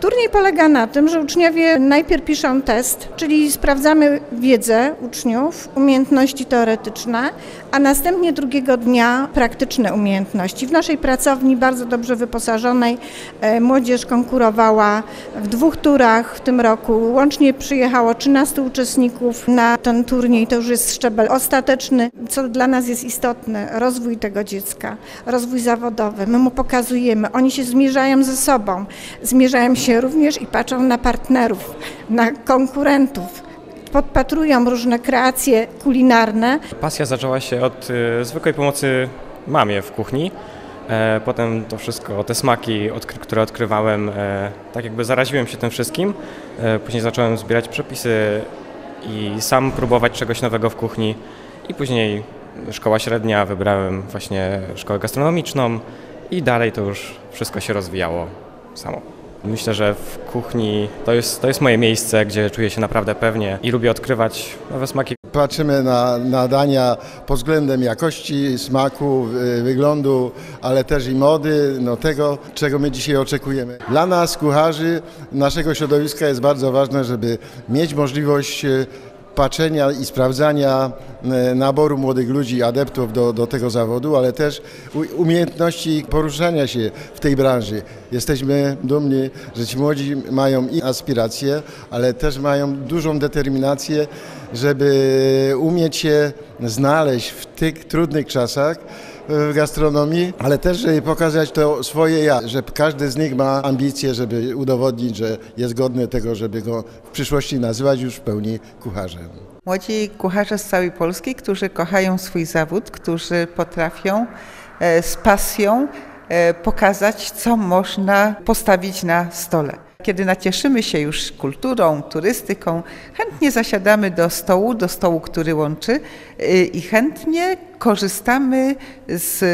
Turniej polega na tym, że uczniowie najpierw piszą test, czyli sprawdzamy wiedzę uczniów, umiejętności teoretyczne, a następnie drugiego dnia praktyczne umiejętności. W naszej pracowni bardzo dobrze wyposażonej e, młodzież konkurowała w dwóch turach w tym roku. Łącznie przyjechało 13 uczestników na ten turniej. To już jest szczebel ostateczny, co dla nas jest istotne, rozwój tego dziecka, rozwój zawodowy. My mu pokazujemy, oni się zmierzają ze sobą, zmierzają się również i patrzą na partnerów, na konkurentów. Podpatrują różne kreacje kulinarne. Pasja zaczęła się od y, zwykłej pomocy mamie w kuchni. E, potem to wszystko, te smaki, odkry, które odkrywałem, e, tak jakby zaraziłem się tym wszystkim. E, później zacząłem zbierać przepisy i sam próbować czegoś nowego w kuchni. I później szkoła średnia, wybrałem właśnie szkołę gastronomiczną i dalej to już wszystko się rozwijało samo. Myślę, że w kuchni to jest, to jest moje miejsce, gdzie czuję się naprawdę pewnie i lubię odkrywać nowe smaki. Patrzymy na, na dania pod względem jakości, smaku, y, wyglądu, ale też i mody, no tego, czego my dzisiaj oczekujemy. Dla nas, kucharzy, naszego środowiska jest bardzo ważne, żeby mieć możliwość y, patrzenia i sprawdzania e, naboru młodych ludzi, adeptów do, do tego zawodu, ale też umiejętności poruszania się w tej branży. Jesteśmy dumni, że ci młodzi mają i aspiracje, ale też mają dużą determinację, żeby umieć się znaleźć w tych trudnych czasach w gastronomii, ale też, żeby pokazać to swoje ja, że każdy z nich ma ambicje, żeby udowodnić, że jest godny tego, żeby go w przyszłości nazywać już w pełni kucharzem. Młodzi kucharze z całej Polski, którzy kochają swój zawód, którzy potrafią e, z pasją e, pokazać, co można postawić na stole. Kiedy nacieszymy się już kulturą, turystyką, chętnie zasiadamy do stołu, do stołu, który łączy y, i chętnie korzystamy z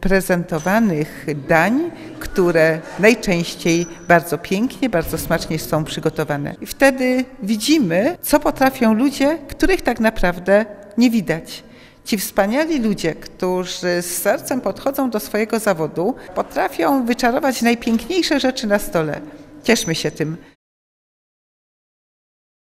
prezentowanych dań, które najczęściej bardzo pięknie, bardzo smacznie są przygotowane. I wtedy widzimy, co potrafią ludzie, których tak naprawdę nie widać. Ci wspaniali ludzie, którzy z sercem podchodzą do swojego zawodu, potrafią wyczarować najpiękniejsze rzeczy na stole. Cieszmy się tym.